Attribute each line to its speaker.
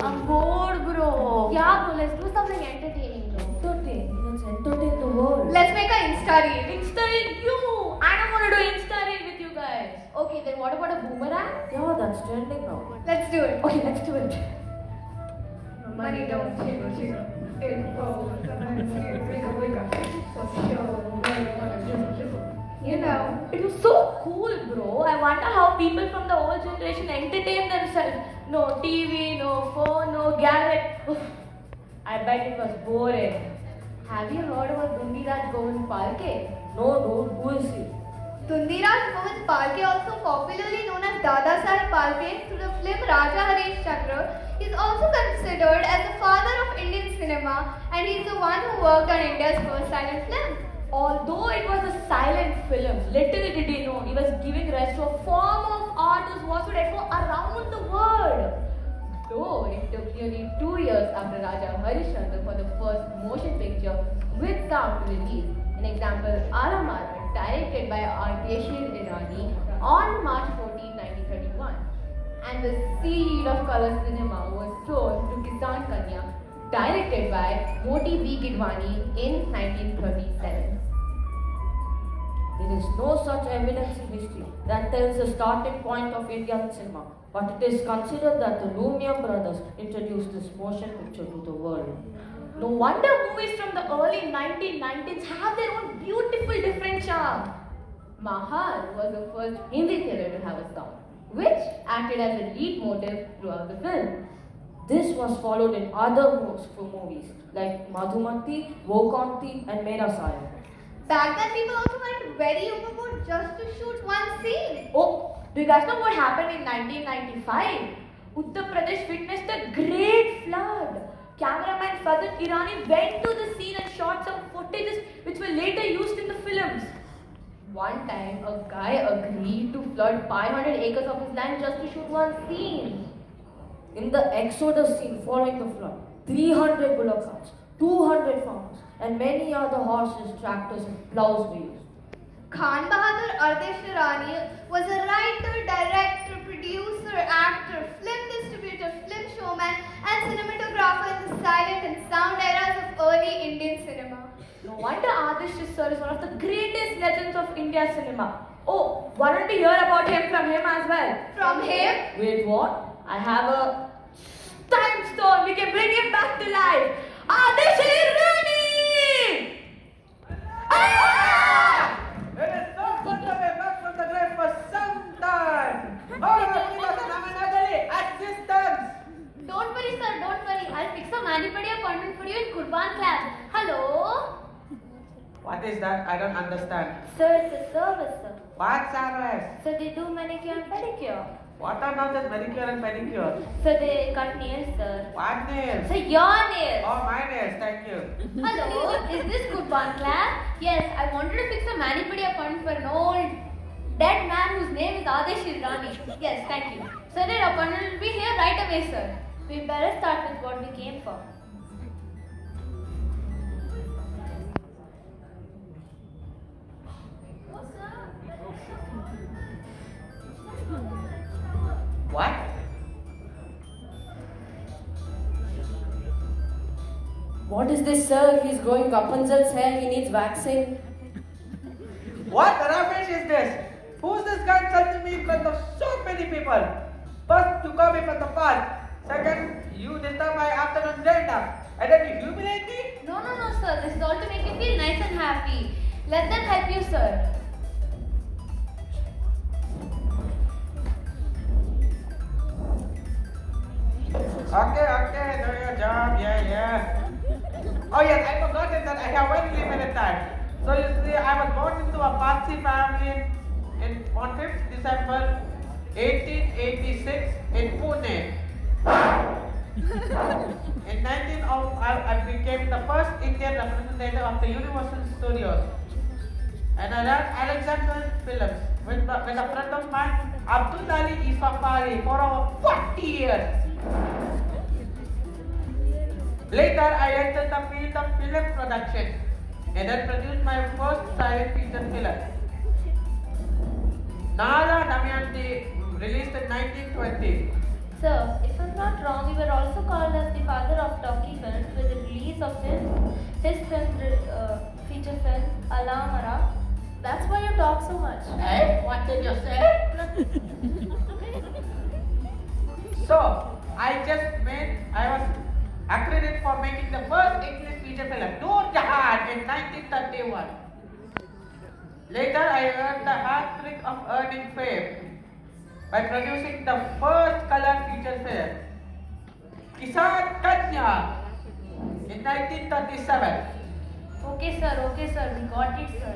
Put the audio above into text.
Speaker 1: I'm bored, bro.
Speaker 2: Yeah, bro. Let's do something entertaining, bro.
Speaker 1: Entertain. Let's entertain the world.
Speaker 2: Let's make an Insta reel.
Speaker 1: Insta reel you. I don't want to do Insta reel with you guys.
Speaker 2: Okay, then what about a boomerang?
Speaker 1: Yeah, that's trending now.
Speaker 2: Let's do it.
Speaker 1: Okay, let's do it.
Speaker 2: Money don't jiggle. Info, wiggle, wiggle. So show, jiggle, jiggle. You know.
Speaker 1: It was so cool, bro. I wonder how people from the old generation entertain themselves. No TV, no phone, no gadget. Oof. I bet it was boring.
Speaker 2: Have you heard about Dhundiraj Govind Phalke?
Speaker 1: No, dude, who is he?
Speaker 2: Dhundiraj Govind Phalke, also popularly known as Dada Saheb Phalke through the film Raja Harish Chandra, is also considered as the father of Indian cinema and he is the one who worked on India's first silent film.
Speaker 1: Although it was a silent film, little did he know he was giving rise to a form of art whose voice would echo around the world. Though it took nearly two years after Raja Harishchandra for the first motion picture with sound to release. An example, Alam Ara, directed by Ardeshir Irani on March 14, 1931. And the seed of color cinema was sown to Kisan Kanya, directed by Moti B. Gidwani in 1937. There is no such evidence in history that tells the starting point of Indian cinema, but it is considered that the Lumiere brothers introduced this motion picture to the world. No wonder movies from the early 1990s have their own beautiful different charm. Mahal was the first Hindi theatre to have a song, which acted as a lead motive throughout the film. This was followed in other movies like Madhumati, Woh Kaun Thi, and Mera Saya.
Speaker 2: Back then, people also went very overboard just to shoot one scene.
Speaker 1: Oh, do you guys know what happened in 1995? Uttar Pradesh witnessed a great flood. Cameraman Fadat Irani went to the scene and shot some footages which were later used in the films. One time, a guy agreed to flood 500 acres of his land just to shoot one scene. In the Exodus scene following the flood, 300 bullock carts, 200 farmers, and many other horses, tractors, and plows were used.
Speaker 2: Khan Bahadur Ardeshir Irani was a writer, director, producer, actor, film distributor, film showman, and cinematographer in the silent and sound eras of early Indian cinema.
Speaker 1: No wonder Adish sir is one of the greatest legends of India cinema. Oh, why don't we hear about him from him as well?
Speaker 2: From him,
Speaker 1: Wait, what? I have a time stone. We can bring him back to life. Adish Irani! Ah!
Speaker 3: It is so good to be back from the grave for some time. All of you guys have another assistance.
Speaker 2: don't worry, sir, don't worry. I'll fix a manipedi appointment for you in Kurban class. Hello?
Speaker 3: What is that? I don't understand.
Speaker 2: Sir, it's a service, sir.
Speaker 3: What service?
Speaker 2: So they do manicure and pedicure.
Speaker 3: What are now this manicure and pedicure?
Speaker 2: So they cut nails, sir.
Speaker 3: What nails?
Speaker 2: So your nails.
Speaker 3: Oh, my nails. Thank you.
Speaker 2: Hello, is this Kurban class? Yes, I wanted to fix a manipedi appointment for an old dead man whose name is Adesh Irani. Yes, thank you. Sir, your appointment will be here right away, sir. We better start with what we came for.
Speaker 3: What
Speaker 1: is this, sir? He's growing Rapunzel's hair. He needs waxing.
Speaker 3: What rubbish is this? Who's this guy insulting me in front of so many people? First, you call me from the park. Second, you disturb my afternoon dinner. And then you humiliate me?
Speaker 2: No, no, no, sir. This is all to make you feel nice and happy. Let them help you, sir.
Speaker 3: Okay, okay, do your job, yeah, yeah. Oh yes, I forgot that I have very limited time. So you see, I was born into a Parsi family in, on 5th December 1886 in Pune. in 19 of, I, I became the first Indian representative of the Universal Studios. And I learned Alexander films with, the, with a friend of mine, Abdul Ali Isfahari, for over 40 years. Later, I entered the field of film production and I produced my first science fiction film. Nara Damayanti, released in 1920.
Speaker 4: Sir, if I'm not wrong, you were also called as the father of talkie films with the release of his His film, uh, feature film, Alam Ara. That's why you talk so much.
Speaker 3: Hey, what did you say? the first English feature film, Noor Jahan, in 1931. Later, I earned the hat trick of earning fame by producing the first color feature film, Kisan Kanya, in 1937.
Speaker 4: Okay, sir, okay, sir, we got it, sir.